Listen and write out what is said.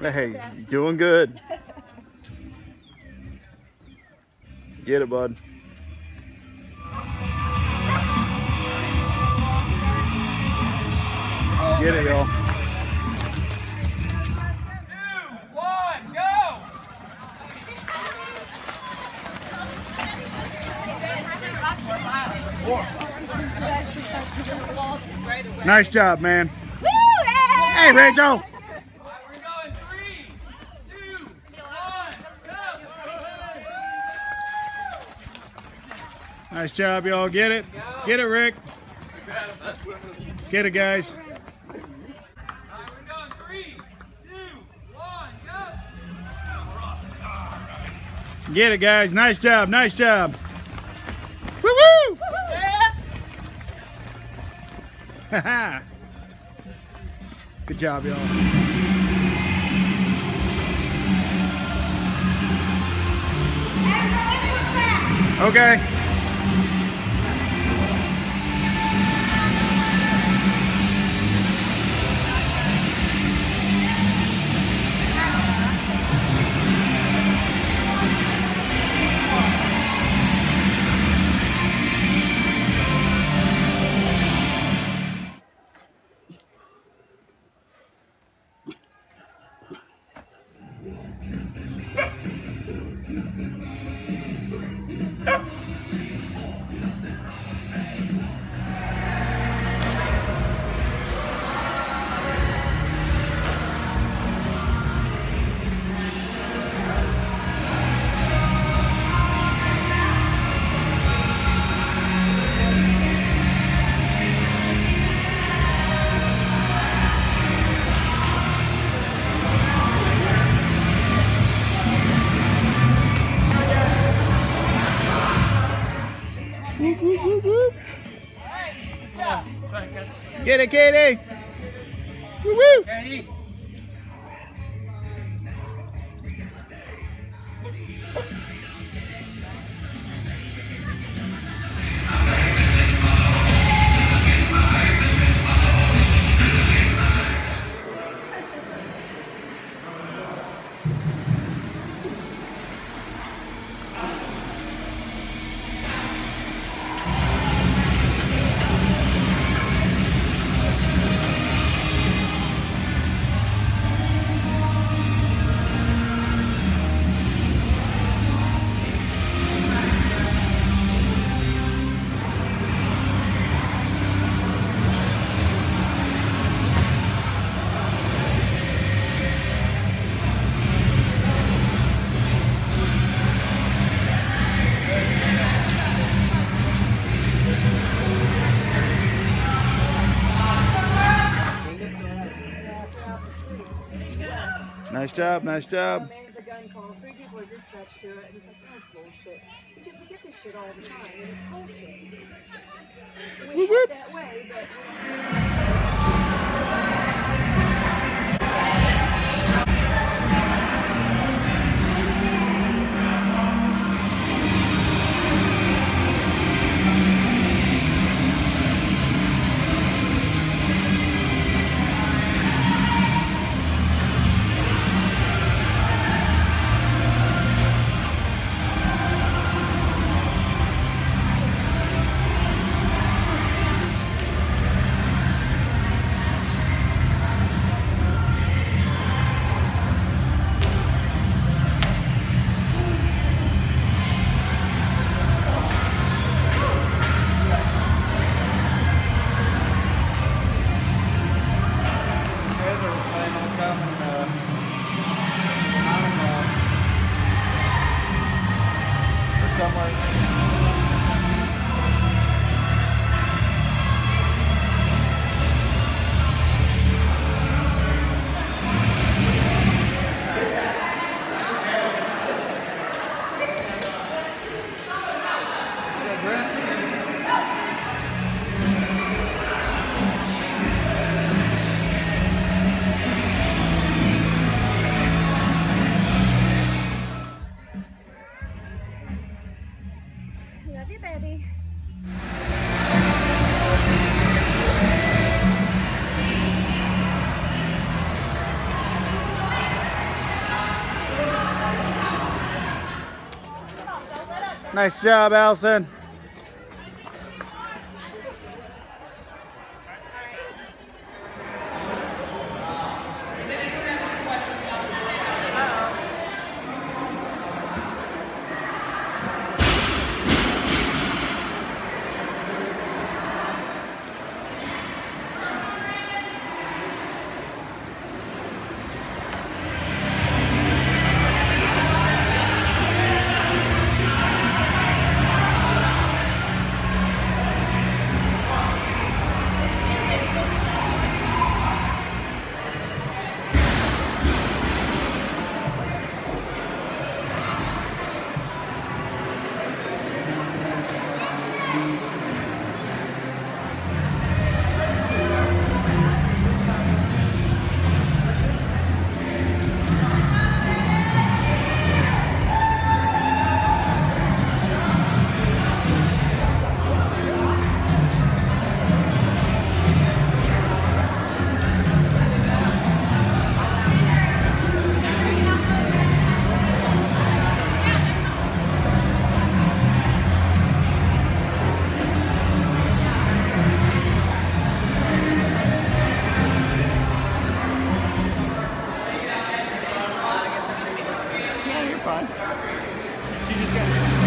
Hey, doing good. Get it, bud. Get it, y'all. Nice job, man. Hey, Rachel. Nice job, y'all. Get it. Get it, Rick. Get it, guys. Get it, guys. Nice job. Nice job. Woo woo! Good job, y'all. Okay. Get it, Katie. Woo Nice job, nice job. man at the gun call. Three people are dispatched to it. And he's like, that's bullshit. Because we get this shit all the time. And it's bullshit. We that way, but. Or somewhere. Nice job, Allison. Fine. She just got.